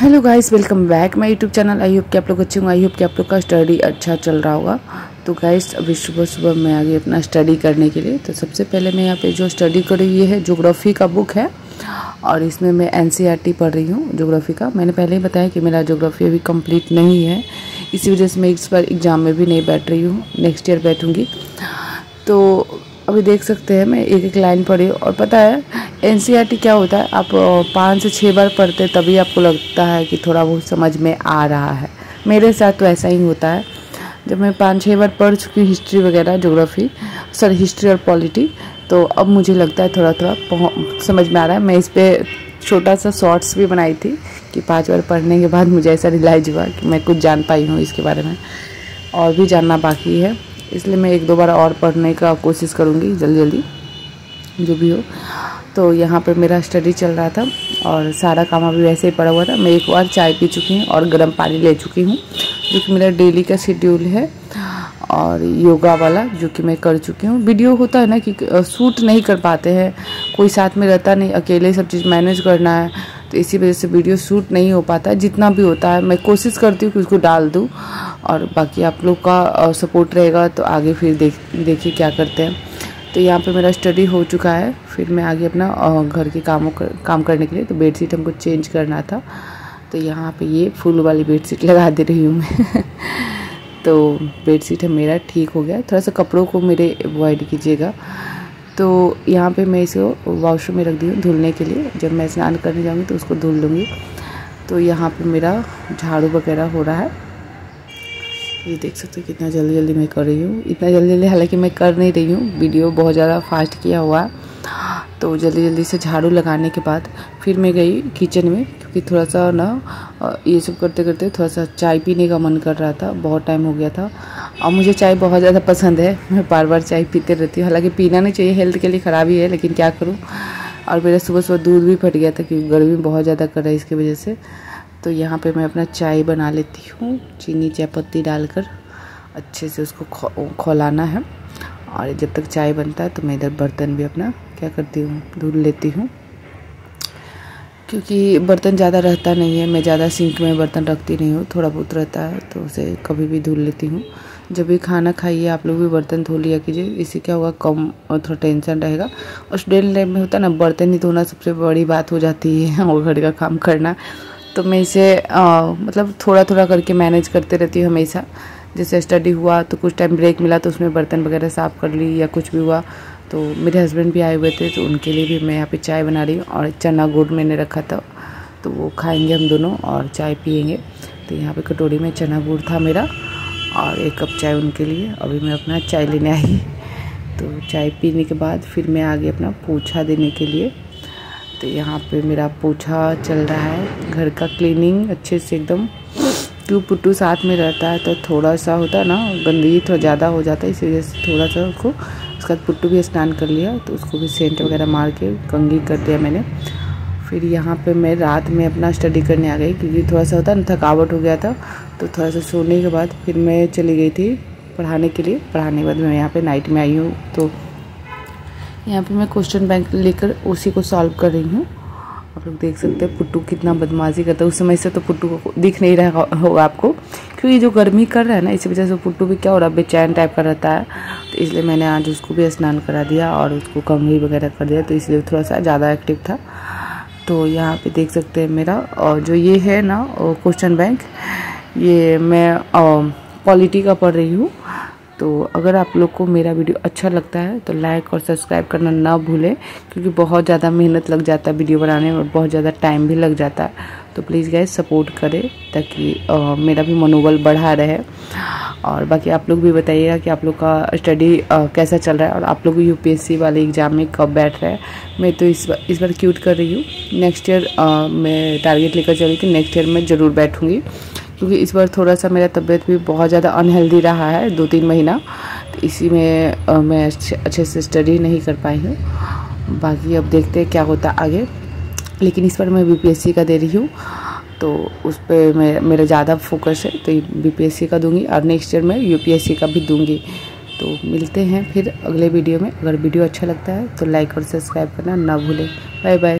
Hello guys welcome back my YouTube channel I hope कि आप लोग अच्छे होंगे। आई होप कि आप लोग का स्टडी अच्छा चल रहा होगा। तो गाइस अभी सुबह सुबह मैं आ गई अपना स्टडी करने के लिए। तो सबसे पहले मैं यहाँ पे जो स्टडी कर रही है जोग्राफ़ी का बुक है। और इसमें मैं एन e पढ़ रही हूँ जोग्राफ़ी का। मैंने पहले ही बताया कि मेरा जोग्राफ़ी अभी कंप्लीट नहीं है। इसी वजह से मैं इस बार एग्ज़ाम में भी नहीं बैठ रही हूँ। नेक्स्ट ईयर बैठूँगी। तो अभी देख सकते हैं, मैं एक एक लाइन पढ़ी और पता है एन e क्या होता है, आप पाँच से छः बार पढ़ते तभी आपको लगता है कि थोड़ा बहुत समझ में आ रहा है। मेरे साथ तो ऐसा ही होता है। जब मैं पाँच छः बार पढ़ चुकी हूँ, हिस्ट्री वगैरह जोग्राफ़ी सर, हिस्ट्री और पॉलिटी तो अब मुझे लगता है थोड़ा थोड़ा समझ में आ रहा है। मैं इस पर छोटा सा शॉर्ट्स भी बनाई थी कि पाँच बार पढ़ने के बाद मुझे ऐसा रिलाइज हुआ कि मैं कुछ जान पाई हूँ इसके बारे में। और भी जानना बाकी है। इसलिए मैं एक दो बार और पढ़ने का कोशिश करूँगी जल्दी जल्दी जो भी हो। तो यहाँ पर मेरा स्टडी चल रहा था और सारा काम अभी वैसे ही पड़ा हुआ था। मैं एक बार चाय पी चुकी हूँ और गर्म पानी ले चुकी हूँ, जो कि मेरा डेली का शेड्यूल है और योगा वाला, जो कि मैं कर चुकी हूँ। वीडियो होता है ना कि सूट नहीं कर पाते हैं, कोई साथ में रहता नहीं, अकेले सब चीज़ मैनेज करना है। तो इसी वजह से वीडियो शूट नहीं हो पाता जितना भी होता है। मैं कोशिश करती हूँ कि उसको डाल दूँ और बाकी आप लोग का सपोर्ट रहेगा तो आगे फिर देख देखिए क्या करते हैं। तो यहाँ पे मेरा स्टडी हो चुका है फिर मैं आगे अपना घर के कामों कर, काम करने के लिए तो बेड शीट हमको चेंज करना था। तो यहाँ पे ये फुल वाली बेड शीट लगा दे रही हूँ मैं। तो बेड शीट है मेरा ठीक हो गया। थोड़ा सा कपड़ों को मेरे अवॉइड कीजिएगा। तो यहाँ पे मैं इसको वॉशरूम में रख दी हूँ धुलने के लिए। जब मैं स्नान करने जाऊँगी तो उसको धुल लूँगी। तो यहाँ पे मेरा झाड़ू वगैरह हो रहा है। ये देख सकते हो कितना जल्दी जल्दी मैं कर रही हूँ। इतना जल्दी जल्दी हालाँकि मैं कर नहीं रही हूँ। वीडियो बहुत ज़्यादा फास्ट किया हुआ तो जल्दी जल्दी से झाड़ू लगाने के बाद फिर मैं गई किचन में, क्योंकि थोड़ा सा ना ये सब करते करते थोड़ा सा चाय पीने का मन कर रहा था, बहुत टाइम हो गया था। और मुझे चाय बहुत ज़्यादा पसंद है, मैं बार बार चाय पीते रहती हूँ। हालाँकि पीना नहीं चाहिए हेल्थ के लिए ख़राब ही है, लेकिन क्या करूँ? और मेरा सुबह सुबह दूध भी फट गया था, क्योंकि गर्मी बहुत ज़्यादा कर रहा है इसकी वजह से। तो यहाँ पे मैं अपना चाय बना लेती हूँ, चीनी चाय पत्ती डालकर, अच्छे से उसको खोलाना है। और जब तक चाय बनता है तो मैं इधर बर्तन भी अपना क्या करती हूँ? धुल लेती हूँ। क्योंकि बर्तन ज़्यादा रहता नहीं है, मैं ज़्यादा सिंक में बर्तन रखती नहीं हूँ, थोड़ा बहुत रहता है तो उसे कभी भी धुल लेती हूँ। जब भी खाना खाइए, आप लोग भी बर्तन धो लिया कीजिए, इससे क्या होगा, कम और थोड़ा टेंशन रहेगा। और स्टूडेंट लाइफ में होता है ना, बर्तन ही धोना सबसे बड़ी बात हो जाती है, और घर का काम करना। तो मैं इसे आ, मतलब थोड़ा थोड़ा करके मैनेज करते रहती हूँ हमेशा। जैसे स्टडी हुआ तो कुछ टाइम ब्रेक मिला तो उसमें बर्तन वगैरह साफ़ कर ली या कुछ भी हुआ। तो मेरे हस्बैंड भी आए हुए थे तो उनके लिए भी मैं यहाँ पे चाय बना रही हूँ और चना गुड़ मैंने रखा था। तो वो खाएँगे हम दोनों और चाय पियेंगे। तो यहाँ पे कटोरी में चना गुड़ था मेरा और एक कप चाय उनके लिए। अभी मैं अपना चाय लेने आई। तो चाय पीने के बाद फिर मैं आगे अपना पूछा देने के लिए तो यहाँ पे मेरा पोछा चल रहा है। घर का क्लीनिंग अच्छे से एकदम टू पुट्टू साथ में रहता है। तो थोड़ा सा होता है ना, गंदगी थोड़ा ज़्यादा हो जाता है इसी वजह से थोड़ा सा उसको, उसके बाद पुट्टू भी स्नान कर लिया। तो उसको भी सेंट वगैरह मार के कंगी कर दिया मैंने। फिर यहाँ पे मैं रात में अपना स्टडी करने आ गई, क्योंकि थोड़ा सा होता ना, थकावट हो गया था। तो थोड़ा सा सोने के बाद फिर मैं चली गई थी पढ़ाने के लिए। पढ़ाने के बाद मैं यहाँ पर नाइट में आई हूँ। तो यहाँ पे मैं क्वेश्चन बैंक लेकर उसी को सॉल्व कर रही हूँ। आप लोग देख सकते हैं पुट्टू कितना बदमाशी करता है। उस समय से तो पुट्टू को दिख नहीं रहा होगा आपको। क्योंकि जो गर्मी कर रहा है ना, इसी वजह से पुट्टू भी क्या हो रहा है, बेचैन टाइप का रहता है। तो इसलिए मैंने आज उसको भी स्नान करा दिया और उसको कंघी वगैरह कर दिया। तो इसलिए थोड़ा सा ज़्यादा एक्टिव था। तो यहाँ पे देख सकते हैं मेरा, और जो ये है ना क्वेश्चन बैंक ये मैं पॉलिटी का पढ़ रही हूँ। तो अगर आप लोग को मेरा वीडियो अच्छा लगता है तो लाइक और सब्सक्राइब करना ना भूलें क्योंकि बहुत ज़्यादा मेहनत लग जाता है वीडियो बनाने में और बहुत ज़्यादा टाइम भी लग जाता है। तो प्लीज़ गैस सपोर्ट करें ताकि आ, मेरा भी मनोबल बढ़ा रहे। और बाकी आप लोग भी बताइएगा कि आप लोग का स्टडी कैसा चल रहा है और आप लोग यूपीएससी वाले एग्ज़ाम में कब बैठ रहे हैं। मैं तो इस बार इस बार क्यूट कर रही हूँ। नेक्स्ट ईयर मैं टारगेट लेकर चल रही कि नेक्स्ट ईयर मैं ज़रूर बैठूँगी। क्योंकि इस बार थोड़ा सा मेरा तबीयत भी बहुत ज़्यादा अनहेल्दी रहा है दो तीन महीना। तो इसी में आ, मैं अच्छे से स्टडी नहीं कर पाई हूँ। बाकी अब देखते हैं क्या होता आगे। लेकिन इस बार मैं बी का दे रही हूँ। तो उस पर मैं मेरा ज़्यादा फोकस है तो बी का दूँगी और नेक्स्ट ईयर मैं यू का भी दूँगी। तो मिलते हैं फिर अगले वीडियो में। अगर वीडियो अच्छा लगता है तो लाइक और सब्सक्राइब करना ना भूलें। Bye bye